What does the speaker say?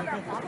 有点儿滑